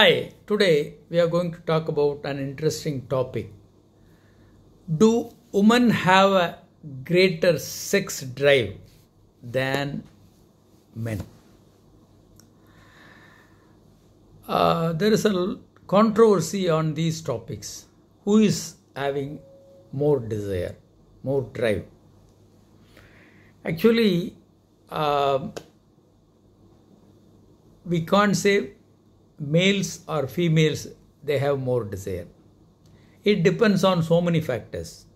Hi, today we are going to talk about an interesting topic. Do women have a greater sex drive than men? Uh, there is a controversy on these topics. Who is having more desire, more drive? Actually, uh, we can't say males or females they have more desire. It depends on so many factors.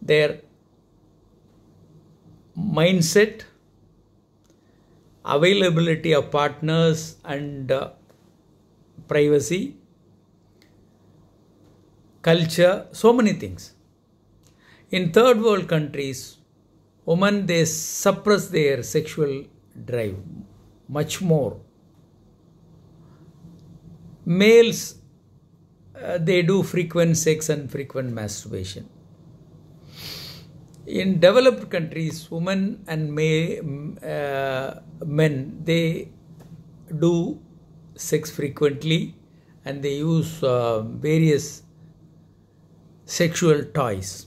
Their mindset availability of partners and uh, privacy culture so many things. In third world countries women they suppress their sexual drive much more males uh, they do frequent sex and frequent masturbation. In developed countries women and may, uh, men they do sex frequently and they use uh, various sexual toys.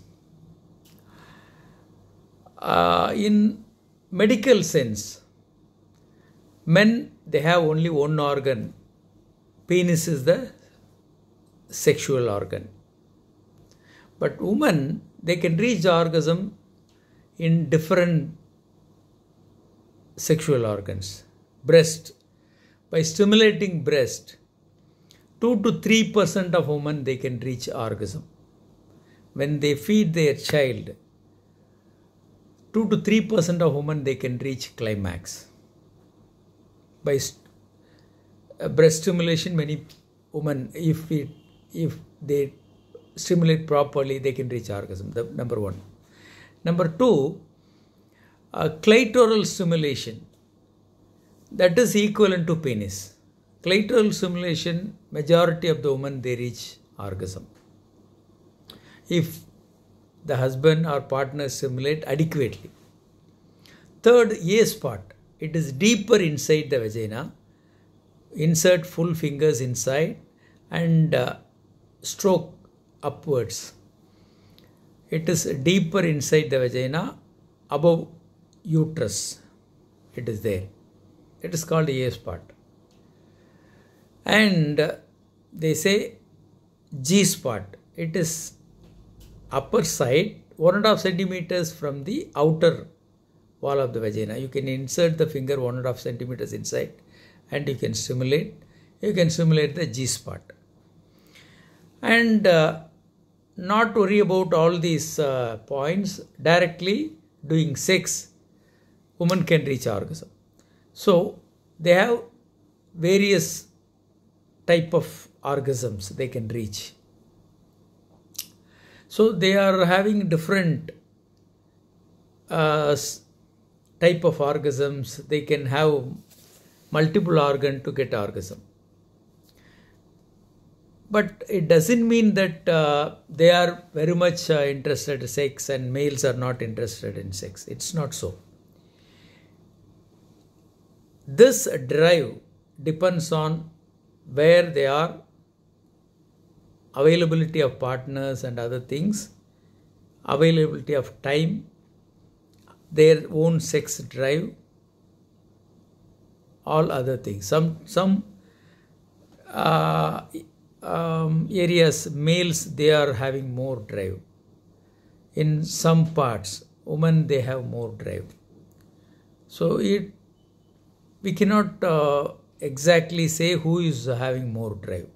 Uh, in medical sense men they have only one organ penis is the sexual organ. But women they can reach the orgasm in different sexual organs. Breast. By stimulating breast 2 to 3 percent of women they can reach orgasm. When they feed their child 2 to 3 percent of women they can reach climax. By st- breast stimulation many women if if they stimulate properly they can reach orgasm. The number one. Number two uh, clitoral stimulation. That is equivalent to penis. Clitoral stimulation majority of the women they reach orgasm. If the husband or partner stimulate adequately. Third a spot. It is deeper inside the vagina insert full fingers inside and uh, stroke upwards. It is deeper inside the vagina above uterus. It is there. It is called a spot. And uh, they say g spot. It is upper side one and a half centimeters from the outer wall of the vagina. You can insert the finger one and a half centimeters inside and you can simulate you can simulate the g spot. And uh, not worry about all these uh, points directly doing sex woman can reach orgasm. So they have various type of orgasms they can reach. So they are having different uh, type of orgasms. They can have multiple organ to get orgasm. But it doesn't mean that uh, they are very much uh, interested in sex and males are not interested in sex. It's not so. This drive depends on where they are availability of partners and other things availability of time their own sex drive all other things. Some some uh, um, areas males they are having more drive. In some parts women they have more drive. So it we cannot uh, exactly say who is having more drive.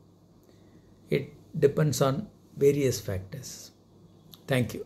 It depends on various factors. Thank you